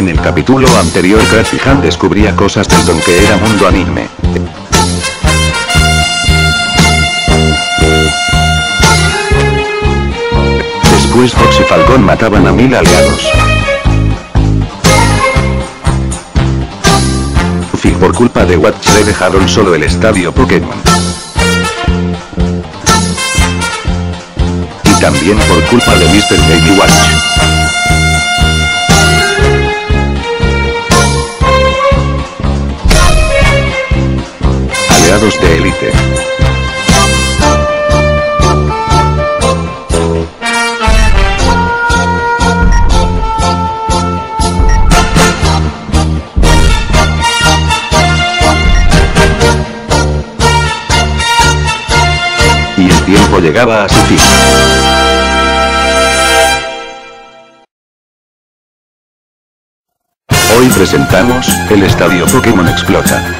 En el capítulo anterior Crash Han descubría cosas del don que era mundo anime. Después Fox y Falcon mataban a mil aliados. Luffy por culpa de Watch le dejaron solo el estadio Pokémon. Y también por culpa de Mr. Baby Watch. De élite. Y el tiempo llegaba a su fin. Hoy presentamos, el Estadio Pokémon Explota.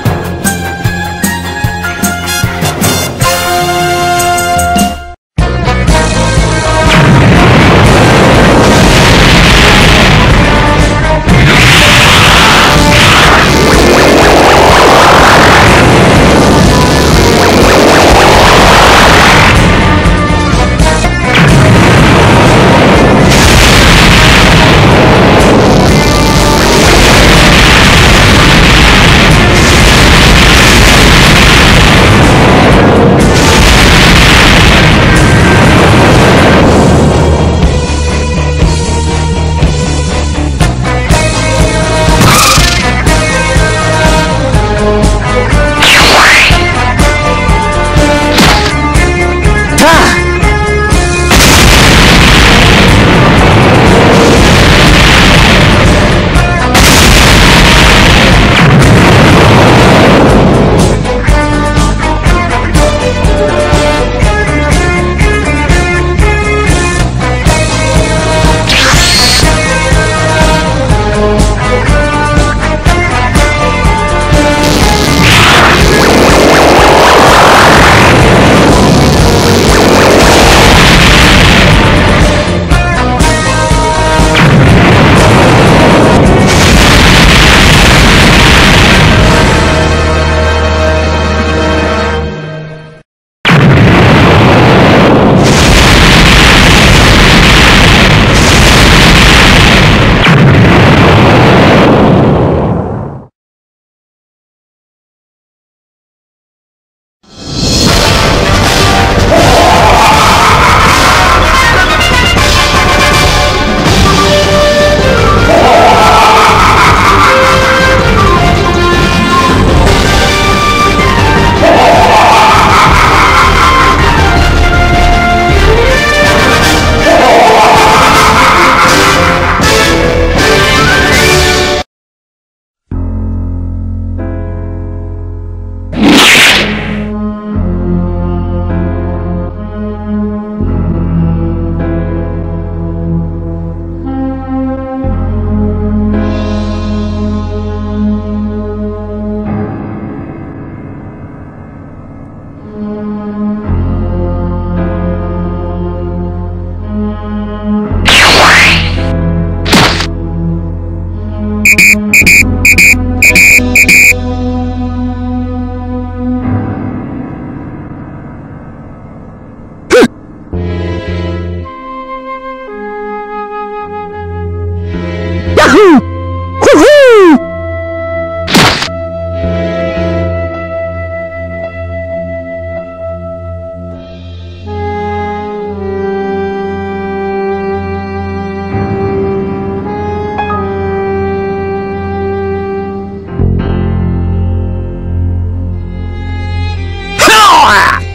fire!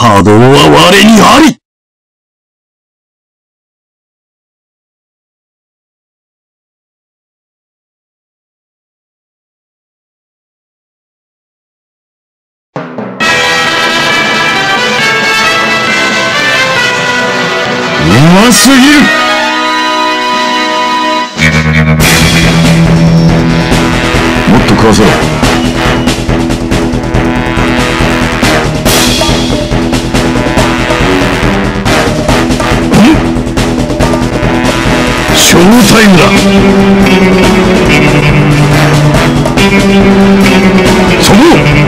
波動は我にあり。うますぎる。もっと壊そうショータイムだその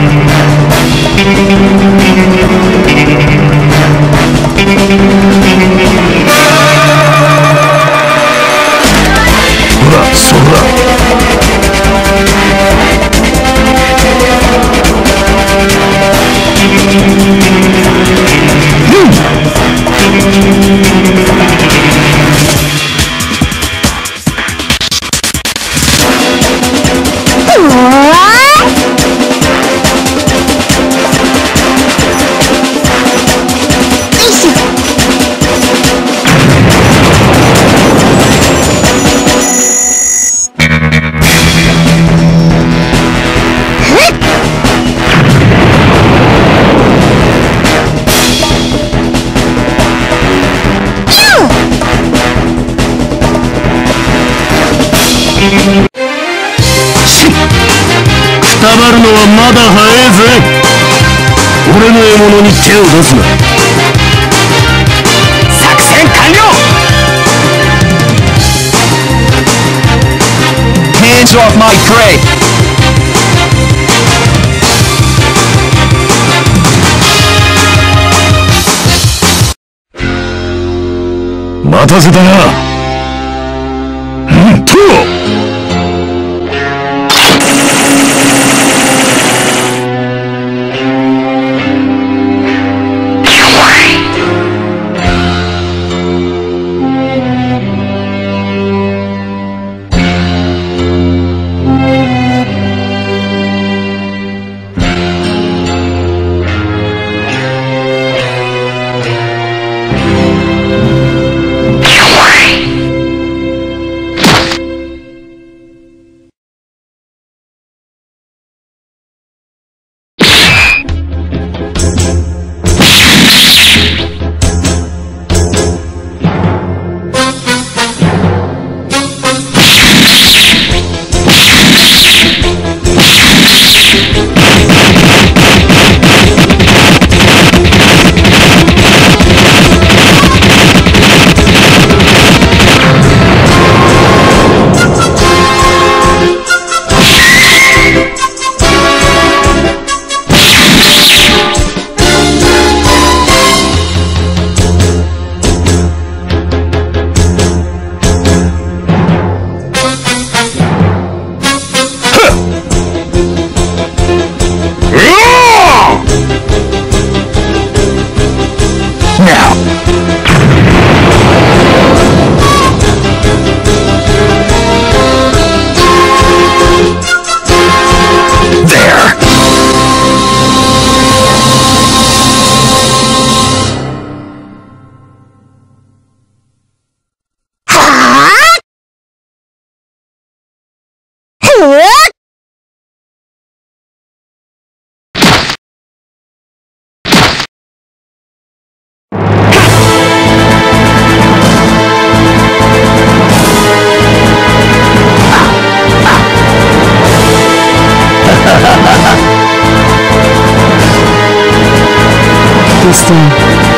のはまだ早えぜ俺の獲物に手を出すな。作戦完了。Hands off my prey! 待た Paulista.